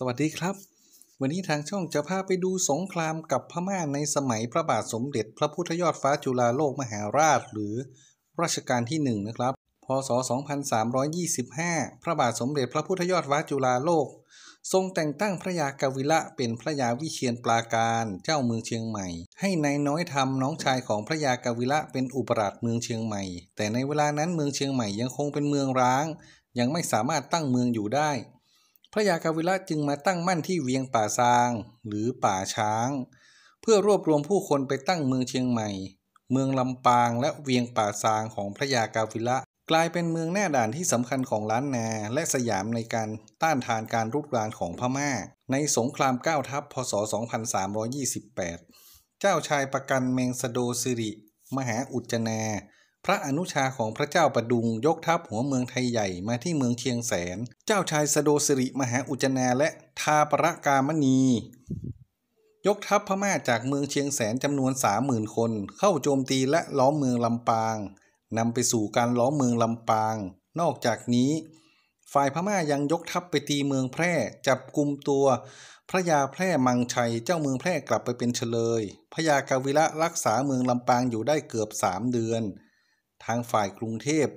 สวัสดีครับ วันนี้ทางช่องจะพาไปดูสงครามกับพม่าในสมัยพระบาทสมเด็จพระพุทธยอดฟ้าจุฬาโลกมหาราช หรือรัชกาลที่ 1 นะครับ พศ 2325 พระบาทสมเด็จพระพุทธยอดฟ้าจุฬาโลก ทรงแต่งตั้งพระยากวิละเป็นพระยาวิเชียนปราการเจ้าเมืองเชียงใหม่ ให้นายน้อยทำน้องชายของพระยากวิละเป็นอุปราชเมืองเชียงใหม่ แต่ในเวลานั้นเมืองเชียงใหม่ยังคงเป็นเมืองร้าง ยังไม่สามารถตั้งเมืองอยู่ได้ ระยากาวิละจึงมาตั้งมั่นที่เวียงป่าซาง หรือป่าช้าง เพื่อรวบรวมผู้คนไปตั้งเมืองเชียงใหม่ เมืองลำปางและเวียงป่าซางของพระยากาวิละ กลายเป็นเมืองแน่ด่านที่สำคัญของล้านนาและสยามในการต้านทานการรุกรานของพม่า ในสงครามเก้าทัพพศ 2328 เจ้าชายประกันเมงสโดสิริ มหาอุจจนา พระอนุชาของพระเจ้าประดุงยกทัพหัวเมืองไทยใหญ่มาที่เมืองเชียงแสน เจ้าชายสโดสิริมหาอุจนาและทาปรกามณี ยกทัพพม่าจากเมืองเชียงแสนจำนวน30,000คน เข้าโจมตีและล้อมเมืองลำปางนำไปสู่การล้อมเมืองลำปาง นอกจากนี้ ฝ่ายพม่ายังยกทัพไปตีเมืองแพร่ จับกลุ่มตัว พระยาแพร่มังชัยเจ้าเมืองแพร่กลับไปเป็นเฉลย พระยากาวิละรักษาเมืองลำปางอยู่ได้เกือบสามเดือน ทางฝ่ายกรุงเทพ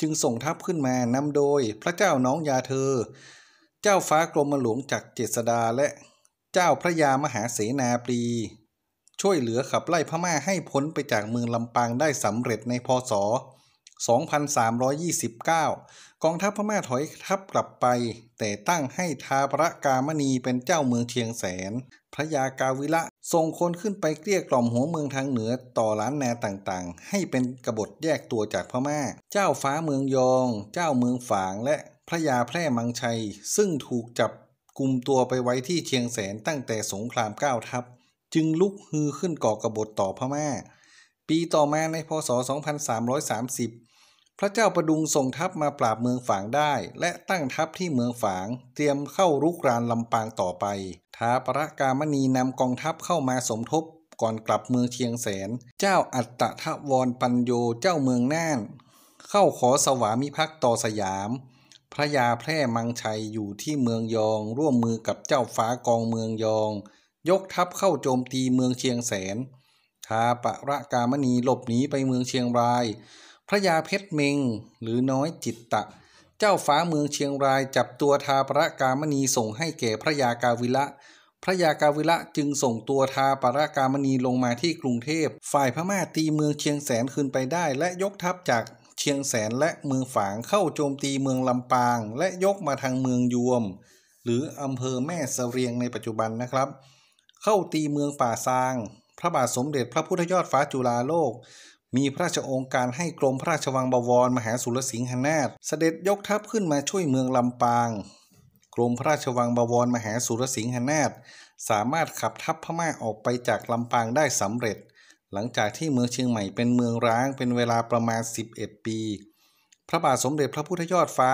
จึงส่งทัพขึ้นมานำโดยพระเจ้าน้องยาเธอ เจ้าฟ้ากรมหลวงจักรเจษดาและเจ้าพระยามหาเสนาปรี ช่วยเหลือขับไล่พม่าให้พ้นไปจากเมืองลำปางได้สำเร็จในพศ 2329 กองทัพพม่าถอยทัพกลับไป แต่ตั้งให้ทาพระกามณีเป็นเจ้าเมืองเชียงแสน พระยากาวิละ ส่งคนขึ้นไปเกลี้ยกล่อมหัวเมืองทางเหนือต่อล้านแนต่างๆ ให้เป็นกบฏแยกตัวจากพม่า เจ้าฟ้าเมืองยอง เจ้าเมืองฝางและพระยาแพร่มังชัย ซึ่งถูกจับกลุ่มตัวไปไว้ที่เชียงแสนตั้งแต่สงครามเก้าทัพ จึงลุกฮือขึ้นก่อกบฏต่อพม่า ปีต่อมาในพศ 2330 พระเจ้าประดุงส่งทัพมาปราบเมืองฝางได้ และตั้งทัพที่เมืองฝาง เตรียมเข้ารุกรานลำปางต่อไป ท้าประกามณีนำกองทัพเข้ามาสมทบก่อนกลับเมืองเชียงแสน เจ้าอัตตทวรปัญโยเจ้าเมืองน่าน เข้าขอสวามิภักดิ์ต่อสยาม พระยาแพร่มังชัยอยู่ที่เมืองยอง ร่วมมือกับเจ้าฟ้ากองเมืองยอง ยกทัพเข้าโจมตีเมืองเชียงแสนท้าประกามณีหลบหนีไปเมืองเชียงราย พระยาเพชรเมงหรือน้อยจิตตะ เจ้าฟ้าเมืองเชียงรายจับตัวทาประกามณีส่งให้แก่พระยากาวิละ พระยากาวิละจึงส่งตัวทาประกามณีลงมาที่กรุงเทพ ฝ่ายพม่าตีเมืองเชียงแสนคืนไปได้ และยกทัพจากเชียงแสนและเมืองฝางเข้าโจมตีเมืองลำปาง และยกมาทางเมืองยวม หรืออำเภอแม่เสเรียงในปัจจุบันนะครับ เข้าตีเมืองป่าซาง พระบาทสมเด็จพระพุทธยอดฟ้าจุฬาโลก มีพระราชองค์การให้กรมพระราชวังบวรมหาสุรสิงหนาถเสด็จยกทัพขึ้นมาช่วยเมืองลำปาง กรมพระราชวังบวรมหาสุรสิงหนาถสามารถขับทัพพม่าออกไปจากลำปางได้สำเร็จ หลังจากที่เมืองเชียงใหม่เป็นเมืองร้างเป็นเวลาประมาณ 11 ปี พระบาทสมเด็จพระพุทธยอดฟ้า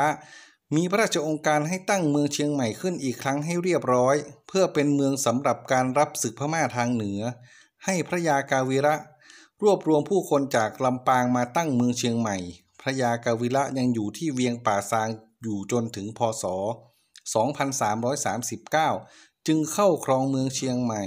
มีพระราชองค์การให้ตั้งเมืองเชียงใหม่ขึ้นอีกครั้งให้เรียบร้อย เพื่อเป็นเมืองสำหรับการรับศึกพม่าทางเหนือ ให้พระยากาวีระ รวบรวมผู้คนจากลำปางมาตั้งเมืองเชียงใหม่ พระยากาวิระยังอยู่ที่เวียงป่าซางอยู่จนถึงพศ 2339 จึงเข้าครองเมืองเชียงใหม่